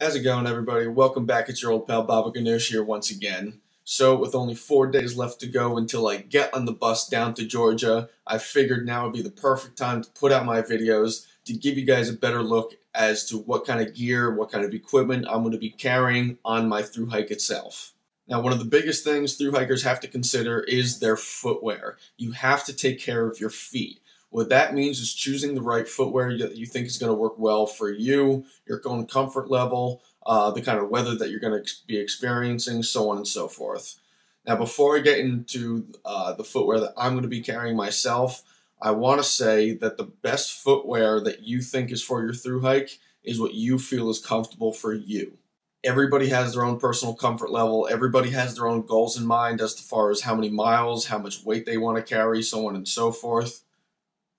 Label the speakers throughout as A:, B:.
A: How's it going, everybody? Welcome back. It's your old pal Baba Ganoush here once again. So, with only four days left to go until I get on the bus down to Georgia, I figured now would be the perfect time to put out my videos to give you guys a better look as to what kind of gear, what kind of equipment I'm going to be carrying on my through hike itself. Now, one of the biggest things through hikers have to consider is their footwear. You have to take care of your feet. What that means is choosing the right footwear that you think is going to work well for you, your own comfort level, uh, the kind of weather that you're going to be experiencing, so on and so forth. Now, before I get into uh, the footwear that I'm going to be carrying myself, I want to say that the best footwear that you think is for your through hike is what you feel is comfortable for you. Everybody has their own personal comfort level. Everybody has their own goals in mind as to far as how many miles, how much weight they want to carry, so on and so forth.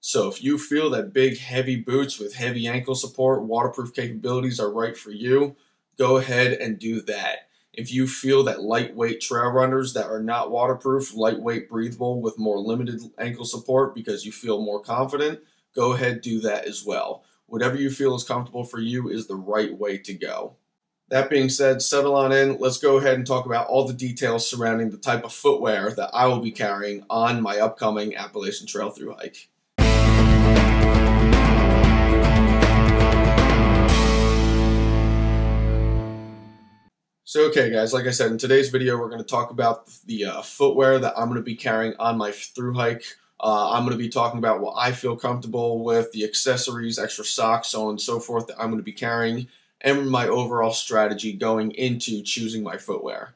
A: So if you feel that big, heavy boots with heavy ankle support, waterproof capabilities are right for you, go ahead and do that. If you feel that lightweight trail runners that are not waterproof, lightweight, breathable with more limited ankle support because you feel more confident, go ahead do that as well. Whatever you feel is comfortable for you is the right way to go. That being said, settle on in. Let's go ahead and talk about all the details surrounding the type of footwear that I will be carrying on my upcoming Appalachian Trail through hike. So, okay, guys, like I said, in today's video, we're going to talk about the uh, footwear that I'm going to be carrying on my through hike. Uh, I'm going to be talking about what I feel comfortable with, the accessories, extra socks, so on and so forth that I'm going to be carrying, and my overall strategy going into choosing my footwear.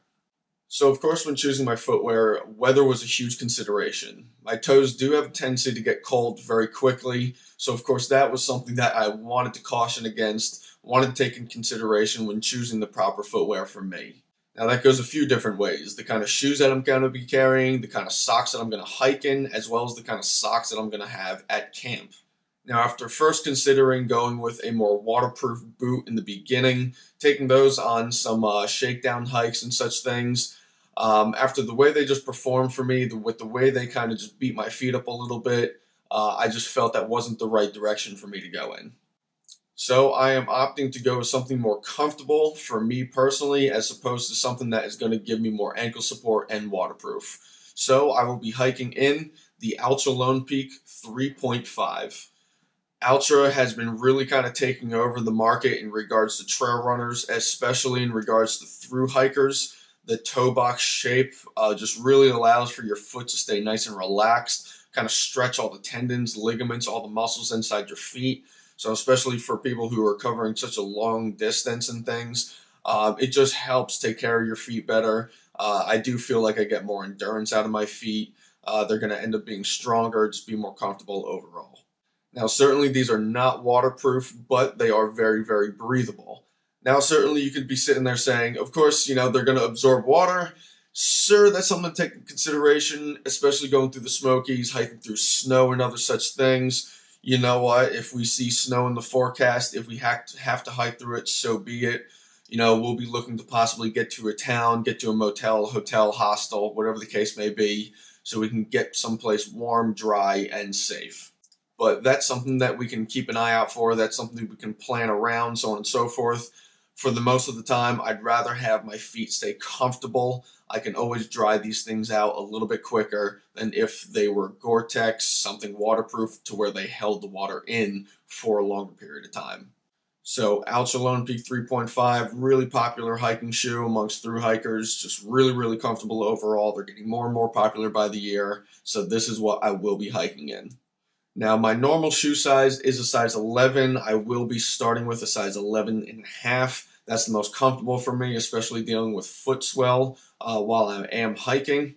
A: So, of course, when choosing my footwear, weather was a huge consideration. My toes do have a tendency to get cold very quickly, so of course, that was something that I wanted to caution against, wanted to take in consideration when choosing the proper footwear for me. Now, that goes a few different ways the kind of shoes that I'm going to be carrying, the kind of socks that I'm going to hike in, as well as the kind of socks that I'm going to have at camp. Now, after first considering going with a more waterproof boot in the beginning, taking those on some uh, shakedown hikes and such things, um, after the way they just performed for me, the, with the way they kind of just beat my feet up a little bit, uh, I just felt that wasn't the right direction for me to go in. So I am opting to go with something more comfortable for me personally, as opposed to something that is going to give me more ankle support and waterproof. So I will be hiking in the Altra Lone Peak 3.5. Altra has been really kind of taking over the market in regards to trail runners, especially in regards to through hikers the toe box shape uh, just really allows for your foot to stay nice and relaxed, kind of stretch all the tendons, ligaments, all the muscles inside your feet. So, especially for people who are covering such a long distance and things, uh, it just helps take care of your feet better. Uh, I do feel like I get more endurance out of my feet. Uh, they're going to end up being stronger, just be more comfortable overall. Now, certainly these are not waterproof, but they are very, very breathable. Now, certainly you could be sitting there saying, of course, you know, they're going to absorb water. Sure, that's something to take into consideration, especially going through the Smokies, hiking through snow and other such things. You know what? If we see snow in the forecast, if we have to, have to hike through it, so be it. You know, we'll be looking to possibly get to a town, get to a motel, hotel, hostel, whatever the case may be, so we can get someplace warm, dry, and safe. But that's something that we can keep an eye out for. That's something we can plan around, so on and so forth for the most of the time, I'd rather have my feet stay comfortable. I can always dry these things out a little bit quicker than if they were Gore-Tex, something waterproof to where they held the water in for a longer period of time. So Altra Lone Peak 3.5, really popular hiking shoe amongst through hikers, just really, really comfortable overall. They're getting more and more popular by the year, so this is what I will be hiking in. Now, my normal shoe size is a size 11. I will be starting with a size 11 and a half. That's the most comfortable for me, especially dealing with foot swell uh, while I am hiking.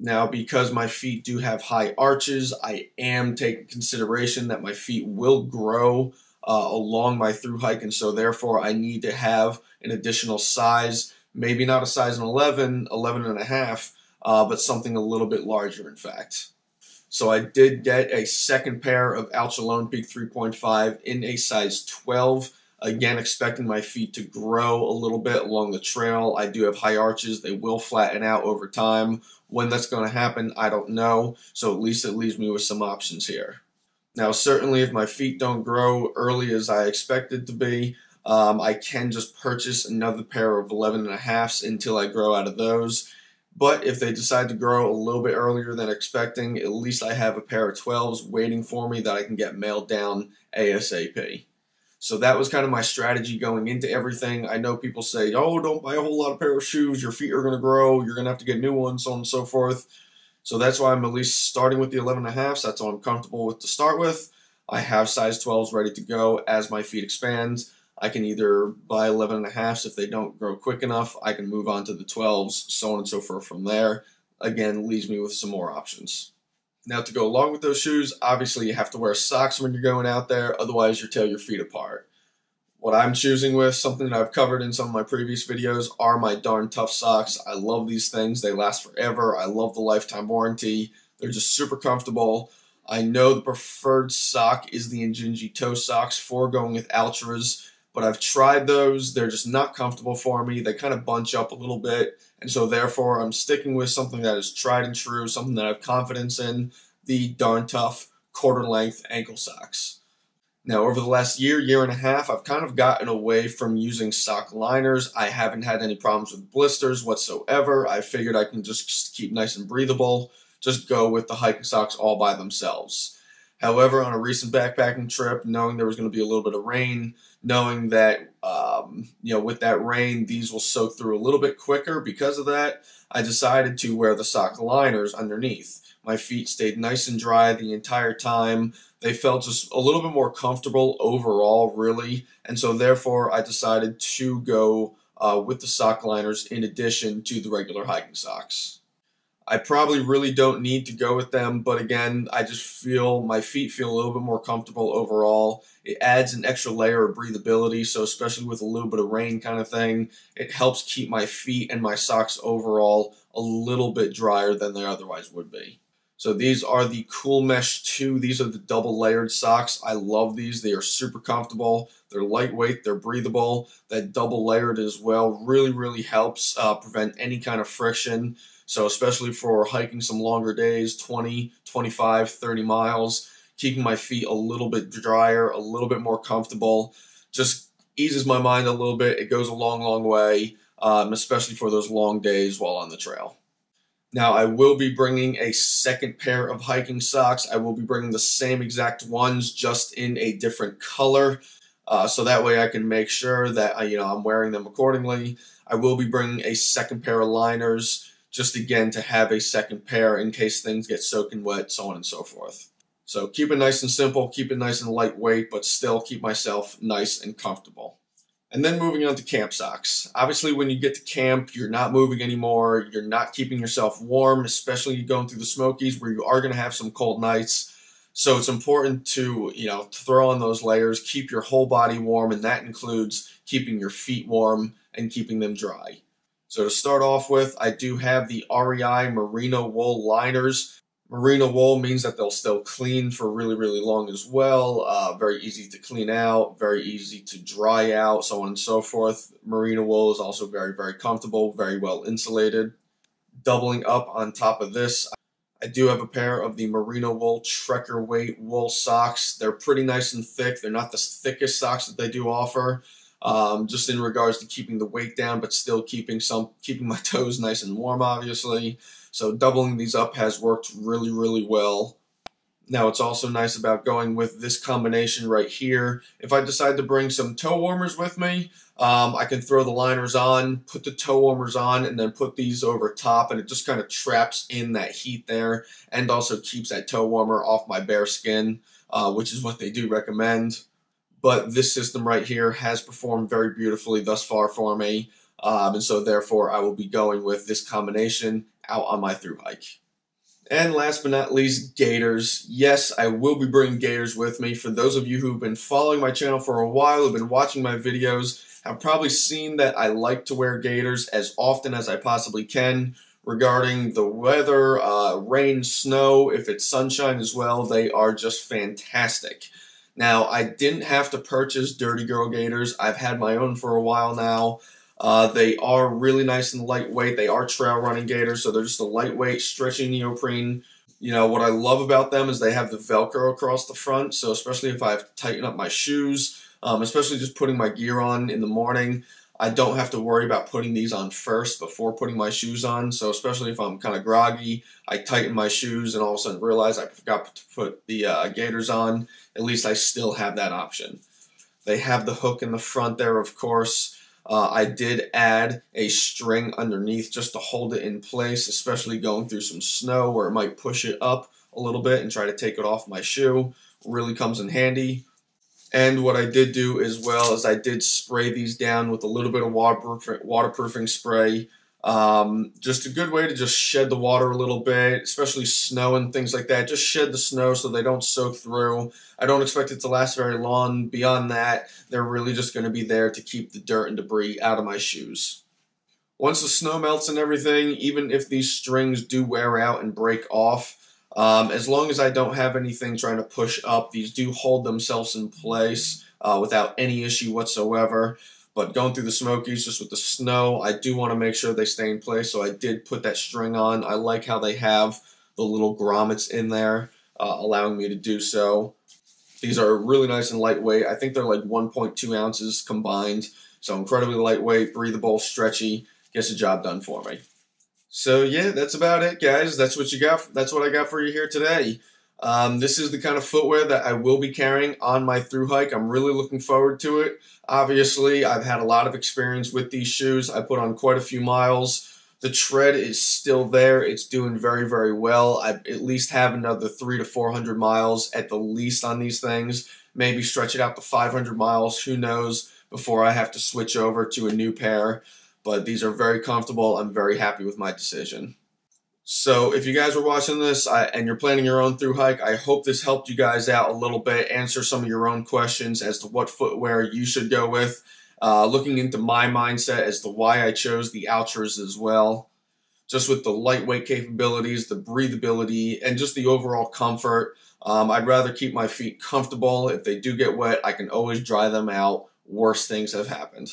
A: Now, because my feet do have high arches, I am taking consideration that my feet will grow uh, along my through hike, and so therefore I need to have an additional size, maybe not a size 11, 11 and a half, uh, but something a little bit larger, in fact. So I did get a second pair of Altra Lone Peak 3.5 in a size 12. Again, expecting my feet to grow a little bit along the trail. I do have high arches. They will flatten out over time. When that's going to happen, I don't know. So at least it leaves me with some options here. Now, certainly if my feet don't grow early as I expected to be, Um, I can just purchase another pair of 11 and a halfs until I grow out of those. But if they decide to grow a little bit earlier than expecting, at least I have a pair of 12s waiting for me that I can get mailed down ASAP. So that was kind of my strategy going into everything. I know people say, oh, don't buy a whole lot of pair of shoes. Your feet are going to grow. You're going to have to get new ones, so on and so forth. So that's why I'm at least starting with the 11 and a half. So that's all I'm comfortable with to start with. I have size 12s ready to go as my feet expand. I can either buy 11 and a halfs if they don't grow quick enough. I can move on to the 12s, so on and so forth from there. Again, leaves me with some more options. Now, to go along with those shoes, obviously you have to wear socks when you're going out there, otherwise you tear your feet apart. What I'm choosing with, something that I've covered in some of my previous videos, are my darn tough socks. I love these things. They last forever. I love the lifetime warranty. They're just super comfortable. I know the preferred sock is the Injinji toe socks for going with Altras, but I've tried those. They're just not comfortable for me. They kind of bunch up a little bit, and so therefore I'm sticking with something that is tried and true, something that I have confidence in, the darn tough quarter length ankle socks. Now, over the last year, year and a half, I've kind of gotten away from using sock liners. I haven't had any problems with blisters whatsoever. I figured I can just keep nice and breathable just go with the hiking socks all by themselves. However, on a recent backpacking trip, knowing there was going to be a little bit of rain, knowing that um, you know with that rain these will soak through a little bit quicker, because of that, I decided to wear the sock liners underneath. My feet stayed nice and dry the entire time. They felt just a little bit more comfortable overall, really, and so therefore I decided to go uh, with the sock liners in addition to the regular hiking socks. I probably really don't need to go with them, but again, I just feel my feet feel a little bit more comfortable overall. It adds an extra layer of breathability, so especially with a little bit of rain kind of thing, it helps keep my feet and my socks overall a little bit drier than they otherwise would be. So these are the Cool Mesh 2. These are the double layered socks. I love these. They are super comfortable. They're lightweight. They're breathable. That double layered as well really, really helps uh, prevent any kind of friction. So especially for hiking some longer days, 20, 25, 30 miles, keeping my feet a little bit drier, a little bit more comfortable, just eases my mind a little bit. It goes a long, long way, um, especially for those long days while on the trail. Now, I will be bringing a second pair of hiking socks. I will be bringing the same exact ones, just in a different color. Uh, so that way I can make sure that I, you know I'm wearing them accordingly. I will be bringing a second pair of liners just again to have a second pair in case things get soaking wet, so on and so forth. So keep it nice and simple, keep it nice and lightweight, but still keep myself nice and comfortable. And then moving on to camp socks. Obviously, when you get to camp, you're not moving anymore. You're not keeping yourself warm, especially going through the Smokies where you are going to have some cold nights. So it's important to, you know, throw on those layers, keep your whole body warm, and that includes keeping your feet warm and keeping them dry. So to start off with, I do have the REI Merino Wool liners. Merino wool means that they'll still clean for really, really long as well. Uh, very easy to clean out, very easy to dry out, so on and so forth. Merino wool is also very, very comfortable, very well insulated. Doubling up on top of this, I do have a pair of the Merino Wool Trekker Weight wool socks. They're pretty nice and thick. They're not the thickest socks that they do offer um, just in regards to keeping the weight down, but still keeping some keeping my toes nice and warm, obviously. So doubling these up has worked really, really well. Now it's also nice about going with this combination right here. If I decide to bring some toe warmers with me, um, I can throw the liners on, put the toe warmers on, and then put these over top, and it just kind of traps in that heat there, and also keeps that toe warmer off my bare skin, uh, which is what they do recommend but this system right here has performed very beautifully thus far for me. Um, and so therefore I will be going with this combination out on my through hike. And last but not least, gaiters. Yes, I will be bringing gaiters with me. For those of you who've been following my channel for a while, who've been watching my videos, have probably seen that I like to wear gaiters as often as I possibly can regarding the weather, uh, rain, snow, if it's sunshine as well, they are just fantastic. Now, I didn't have to purchase Dirty Girl Gaiters. I've had my own for a while now. Uh, they are really nice and lightweight. They are trail running gaiters, so they're just a lightweight, stretchy neoprene. You know, what I love about them is they have the Velcro across the front, so especially if I have to tighten up my shoes, um, especially just putting my gear on in the morning. I don't have to worry about putting these on first before putting my shoes on. So especially if I'm kind of groggy, I tighten my shoes and all of a sudden realize I forgot to put the uh, gaiters on. At least I still have that option. They have the hook in the front there, of course. Uh, I did add a string underneath just to hold it in place, especially going through some snow where it might push it up a little bit and try to take it off my shoe. Really comes in handy. And what I did do as well is I did spray these down with a little bit of waterproofing, waterproofing spray. Um, just a good way to just shed the water a little bit, especially snow and things like that. Just shed the snow so they don't soak through. I don't expect it to last very long. Beyond that, they're really just going to be there to keep the dirt and debris out of my shoes. Once the snow melts and everything, even if these strings do wear out and break off, um, as long as I don't have anything trying to push up, these do hold themselves in place uh, without any issue whatsoever. But going through the Smokies just with the snow, I do want to make sure they stay in place. So I did put that string on. I like how they have the little grommets in there, uh, allowing me to do so. These are really nice and lightweight. I think they're like 1.2 ounces combined. So incredibly lightweight, breathable, stretchy. Gets the job done for me. So yeah, that's about it, guys. That's what you got. That's what I got for you here today. Um, this is the kind of footwear that I will be carrying on my through hike. I'm really looking forward to it. Obviously, I've had a lot of experience with these shoes. I put on quite a few miles. The tread is still there. It's doing very, very well. I at least have another three to 400 miles at the least on these things. Maybe stretch it out to 500 miles. Who knows? Before I have to switch over to a new pair but these are very comfortable. I'm very happy with my decision. So if you guys are watching this I, and you're planning your own through hike, I hope this helped you guys out a little bit, answer some of your own questions as to what footwear you should go with, uh, looking into my mindset as to why I chose the Altras as well. Just with the lightweight capabilities, the breathability, and just the overall comfort. Um, I'd rather keep my feet comfortable. If they do get wet, I can always dry them out. Worse things have happened.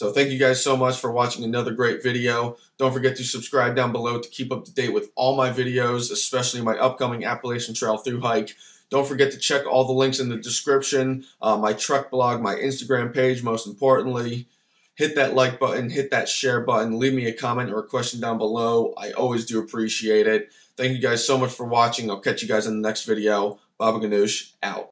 A: So thank you guys so much for watching another great video. Don't forget to subscribe down below to keep up to date with all my videos, especially my upcoming Appalachian Trail through hike. Don't forget to check all the links in the description, uh, my Trek blog, my Instagram page, most importantly. Hit that like button, hit that share button, leave me a comment or a question down below. I always do appreciate it. Thank you guys so much for watching. I'll catch you guys in the next video. Baba Ganoush, out.